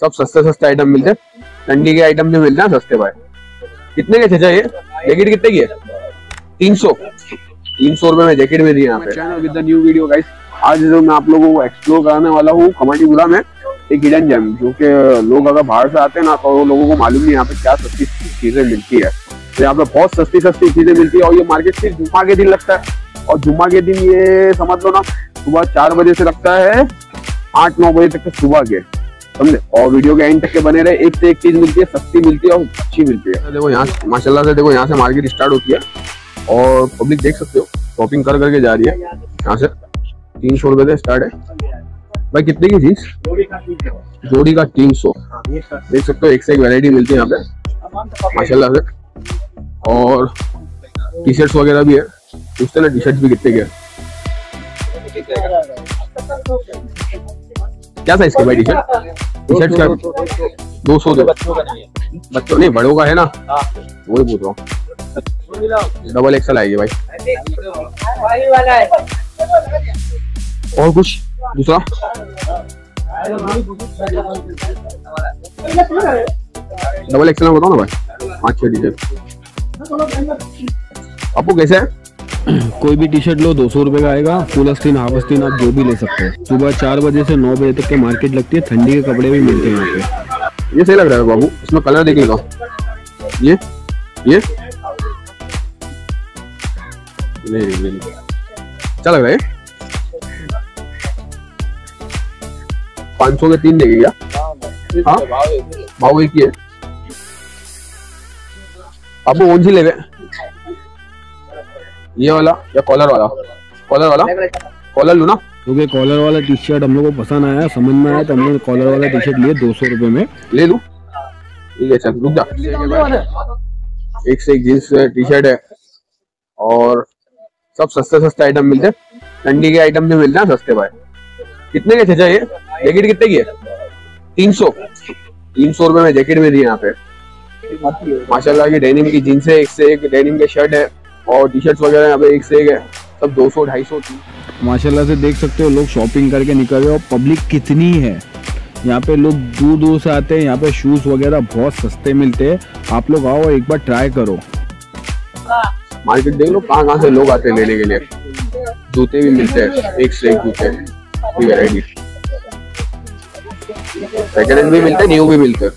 सब सस्ते सस्ते आइटम मिलते हैं। ठंडी के आइटम जो मिलते हैं, सस्ते भाई। कितने के चाचा ये? जैकेट कितने की है? तीन सौ। तीन सौ रुपए में जैकेट मिली यहाँ पे। न्यू वीडियो आज जो मैं आप लोगों को एक्सप्लोर कराने वाला हूँ कमाटीपुरा में, एक हिडन जेम जो कि लोग अगर बाहर से आते हैं ना तो लोगों को मालूम नहीं यहाँ पे क्या सस्ती चीज़ें मिलती है। तो यहाँ पे बहुत सस्ती सस्ती चीज़ें मिलती है और ये मार्केट सिर्फ़ जुम्मा के दिन लगता है। और जुम्मा के दिन ये समझ लो ना, सुबह चार बजे से लगता है, आठ नौ बजे तक सुबह के। समझे? और वीडियो के एंड तक के बने रहे, एक से एक चीज़ मिलती है, सस्ती मिलती है और अच्छी मिलती है। देखो यहाँ माशाल्लाह से देखो, यहाँ से मार्केट स्टार्ट होती है। और पब्लिक देख सकते हो शॉपिंग कर करके जा रही है। यहाँ से तीन सौ रुपए से स्टार्ट है। भाई, कितने की जीन्स जोड़ी का तीन सौ। देख सकते हो, एक से एक वैरायटी मिलती है यहाँ पे। माशाल्लाह से। और टी शर्ट्स वगैरह भी है। पूछते ना टी शर्ट भी कितने के। क्या साइज़ के भाई टी शर्ट टी शर्ट का दो सौ दो बच्चों नहीं बड़ों का है ना? वही पूछ रहा हूँ। डबल एक्सल आएगी भाई। और कुछ? दूसरा? डबल एक्सल में बताओ ना भाई। पाँच छह टी शर्ट आपको कैसे है? कोई भी टी शर्ट लो, दो सौ रुपए का आएगा। फुल स्क्रीन हाफ़ स्क्रीन आप जो भी ले सकते हैं। सुबह चार बजे से नौ बजे तक के मार्केट लगती है। ठंडी के कपड़े भी मिलते हैं यहाँ पे। ये सही लग रहा है बाबू। इसमें कलर देख लो। ये ये। नहीं नहीं अच्छा लग रहा है पाँच सौ के तीन देगी क्या हाँ भाव एक ही है। आपको कौन सी लेवे ये वाला या कॉलर वाला। कॉलर वाला? कॉलर लू ना? क्योंकि कॉलर वाला टी शर्ट हम लोग को पसंद आया समझ में आया तो हमने कॉलर वाला टी शर्ट लिए दो सौ रुपए में। ले लू? ठीक है चल रुक जा। एक से एक जींस टी शर्ट है। और सब सस्ते सस्ते आइटम मिलते हैं। ठंडी के आइटम जो मिलते हैं सस्ते भाई। कितने के चाचा ये? जैकेट कितने की है? तीन सौ। तीन सौ रुपए में जैकेट मिली है यहाँ पे। माशाल्लाह की डेनिम की जींस है एक से एक डेनिम के शर्ट है। और टी शर्ट वगैरह यहाँ पे एक से एक है। सब दो सौ ढाई सौ माशाल्लाह से देख सकते हो लोग शॉपिंग करके निकल रहे हो पब्लिक कितनी है। यहाँ पे लोग दूर दूर से आते हैं यहाँ पे शूज़ वगैरह बहुत सस्ते मिलते हैं। आप लोग आओ एक बार ट्राई करो। मार्केट देख लो कहाँ कहाँ से लोग आते हैं लेने के लिए। जूते भी मिलते हैं एक से एक जूते। की सेकेंड हैंड भी मिलते हैं न्यू भी मिलते हैं।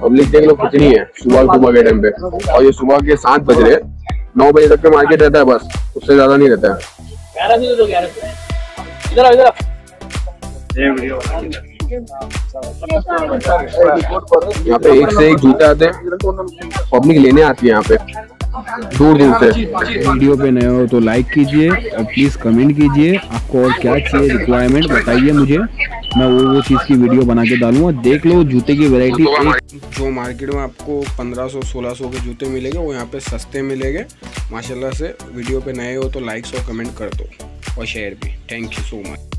पब्लिक देख लो कितनी है, सुबह सुबह के टाइम पे। और ये सुबह के सात बज रहे नौ बजे तक मार्केट रहता है बस, उससे ज़्यादा नहीं रहता है। यहाँ पे एक से एक जूते आते हैं, पब्लिक लेने आती है यहाँ पे। दूर दूर से। वीडियो पे नए हो तो लाइक कीजिए और प्लीज़ कमेंट कीजिए। आपको और क्या चाहिए रिक्वायरमेंट बताइए मुझे। मैं वो वो चीज़ की वीडियो बना के डालूँगा। देख लो जूते की वैरायटी जो मार्केट में आपको 1500 1600 के जूते मिलेंगे वो यहाँ पे सस्ते मिलेंगे। माशाल्लाह से वीडियो पे नए हो तो लाइक्स और कमेंट कर दो। और शेयर भी। Thank you so much